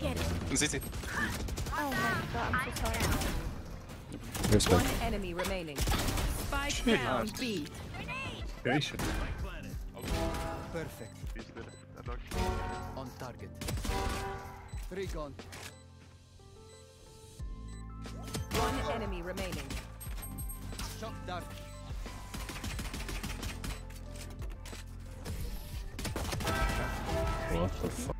Get it. Mm, City. Oh my god, I'm so sorry. Here's back. One enemy remaining. Spike down B. Creation. Perfect. He's dead. Deadlock. On target. Three gone. One enemy remaining. Shock dart. What the fuck?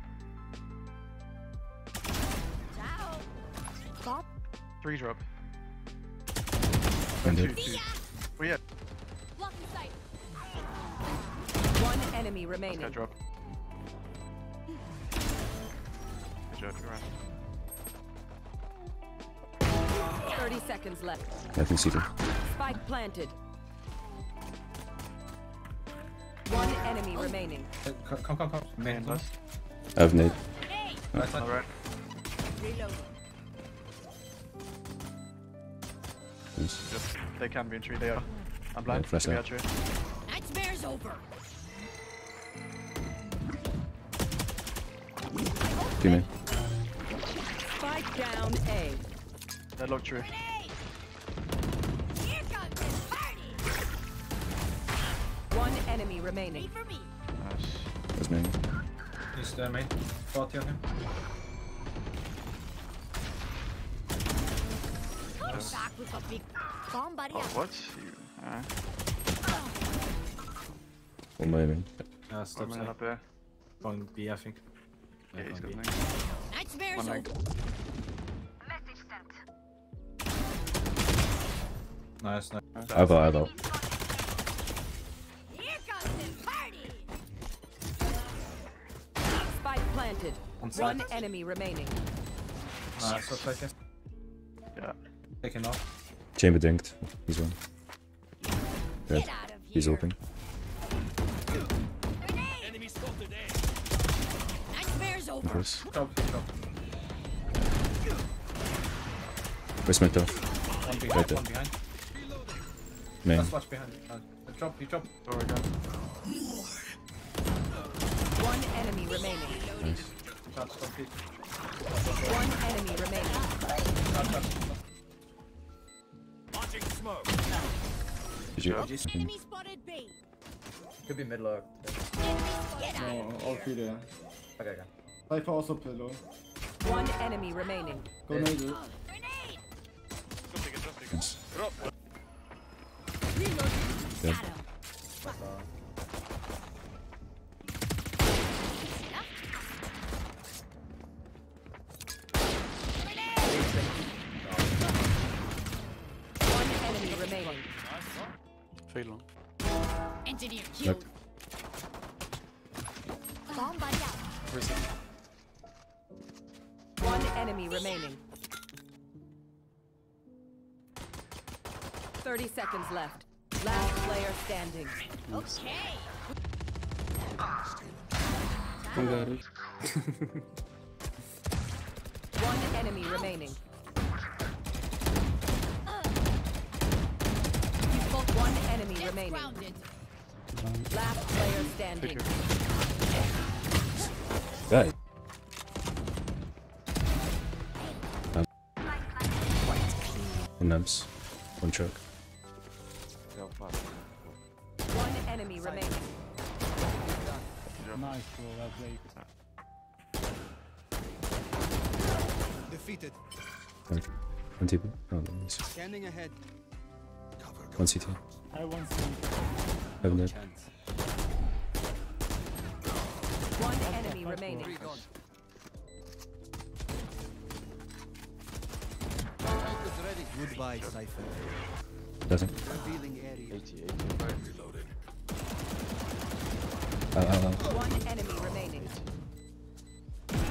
Three drop. And Two, two. Oh yeah. Blocking sight. One enemy remaining. Sky drop. Good job, you're right. 30 seconds left. I think City. Spike planted. One enemy remaining. Uh, Come, come, come, come. Man, Main. I have nade. Right side. Alright. Reloading. Just, they can be in tree, they are. I'm blind. Yeah, flash Could be out. out tree. Nightmare's over. Give me. Spike down A. Deadlock tree. Grenade. Here comes. One enemy remaining. Wait for me. Nice. That's main. He's uh, the main. 40 on him. Come back with a big bomb buddy. Oh, what? You, uh, One by main. Uh, one stop minute side. up there. Going B, I think. Yeah, he's going got B. nade. Nightmare's One over. Nice, nice. Eyeball, eyeball. Here comes this party. Spike planted. On. One enemy remaining. Nice, let's take it. Yeah. Taking off. Chamber dinked. He's one. Dead. Get of here. He's open. Grenade. Nightmare's over. Close. Drop, drop. Where's my top? One behind, Right there. one behind. Main. Let's watch behind. Uh, drop, you drop. Door again. One enemy remaining. Nice. Shot, stop it. One enemy remaining. Shot, shot. Did you? Yeah. Okay. Enemy spotted B. Could be mid low. Get out. No, all three there. Okay, okay. Cypher also play low. One enemy remaining. Go nade it. Grenade. Nice. Reloading. Dead. Fail killed. Bomb buddy out. One enemy remaining. 30 seconds left. Last player standing. Okay. One enemy remaining. Remaining. Last player standing. Guy. One nubs. One choke. One enemy remaining. Nice, bro. Well played. Defeated. Okay. One TP. Oh, nice. Scanning ahead. One CT. I want some. Have nade. One enemy remaining. Three gone. Ult is ready. Goodbye, Cypher. Nothing. Revealing area. Ow, ow, ow. One enemy remaining.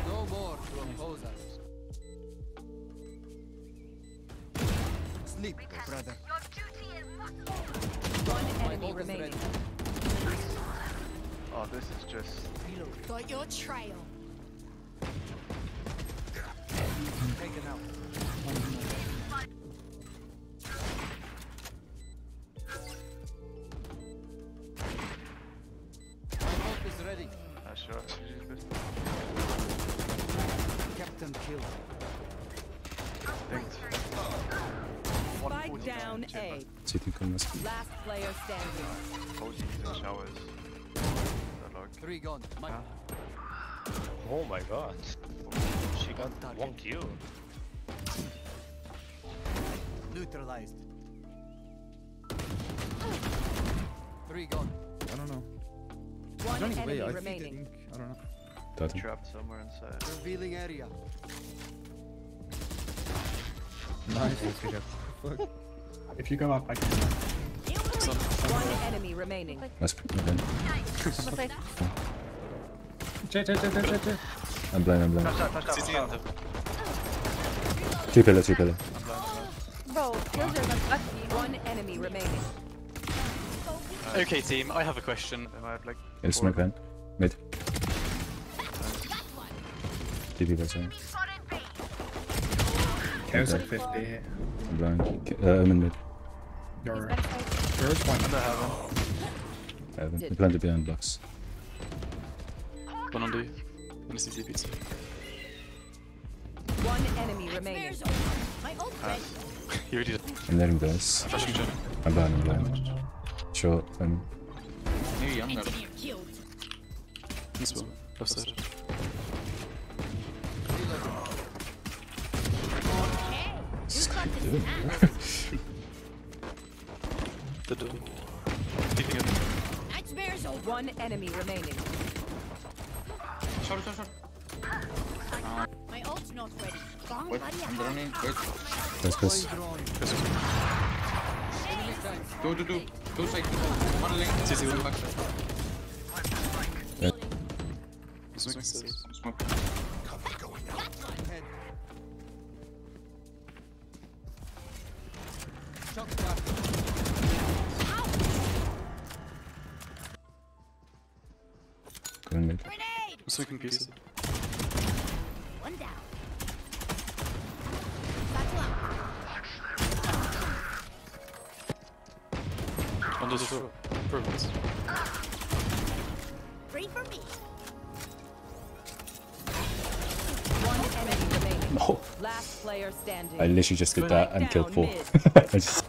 No more to oppose us. Sleep, brother. One enemy ult is remaining. Oh, this is just. Got your trail. Taken out. Spike down A. City come let's. Last player standing. OG using showers. Three gone. My Oh my god. She got one kill. neutralized. Three gone. I don't know. One Johnny, enemy wait, I remaining. think. I don't know. Titan. Trapped somewhere inside. Revealing area. Nice. Fuck. If you come up, I can. One enemy remaining. Let's pick me again. Okay. J, J, J, J, J, J. I'm blind, I'm blind. Flash out, flash out, City flash and out. Two pillar, two pillar. Bro, kills are not. One enemy remaining. Okay, team, I have a question. They might have like. In four smoke of Mid. TP that's right. Chaos Okay. at 50 here. I'm blind. Uh, I'm in mid. Your Backside. first one. Under heaven. I haven't. Did. I planted behind blocks. One on D. One is CT pizza. One enemy remaining. Bears over. My ult ready. You already did. I'm letting guys. Flashing Johnny. I'm blind, I'm blind. Short, um, Engineer killed. This one. Left side. What's you got doing? now. The door. Peeping in. Nightmares over. One enemy remaining. Short, short, short. My ult's not ready. Bomb buddy out. running. Wait. Press, press. Drawn. Hey, Go, do, do. Side. One lane. CT one. Back. Smoking stairs. Smoke. Head. Shock trap. Going mid. grenade. I'm smoking pizza. One down. Battle. Under the door. Progress. Free for me. One enemy I literally just did that and killed four. I just